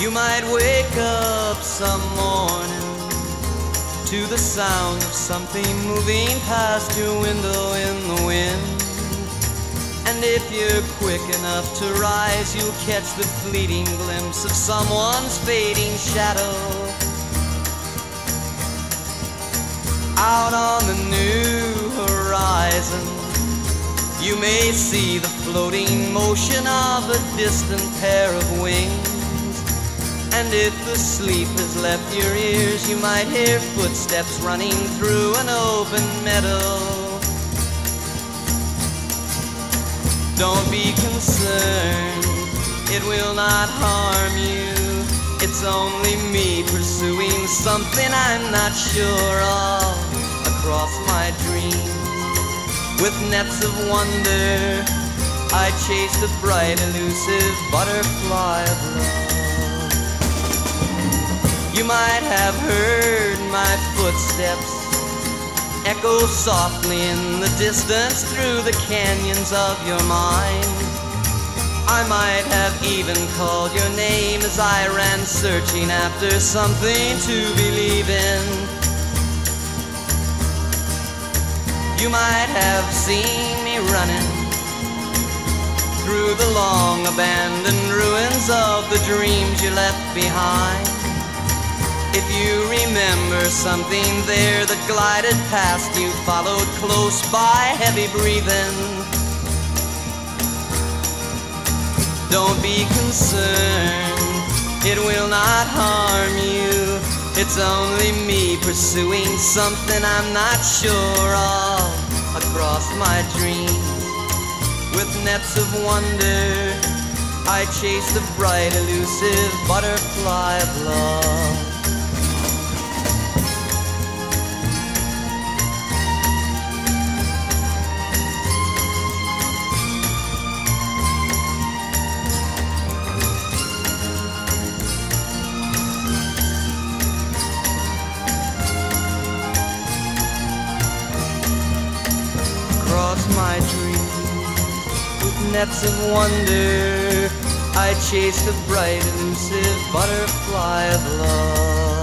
You might wake up some morning to the sound of something moving past your window in the wind. And if you're quick enough to rise, you'll catch the fleeting glimpse of someone's fading shadow. Out on the new horizon, you may see the floating motion of a distant pair of wings. And if the sleep has left your ears, you might hear footsteps running through an open meadow. Don't be concerned, it will not harm you. It's only me pursuing something I'm not sure of across my dreams. With nets of wonder, I chase the bright, elusive butterfly of love. You might have heard my footsteps echo softly in the distance through the canyons of your mind. I might have even called your name as I ran searching after something to believe in. You might have seen me running through the long abandoned ruins of the dreams you left behind. If you remember something there that glided past you, followed close by, heavy breathing. Don't be concerned, it will not harm you. It's only me pursuing something I'm not sure of across my dreams. With nets of wonder, I chase the bright, elusive butterfly of love. My dreams with nets of wonder. I chase the bright, elusive butterfly of love.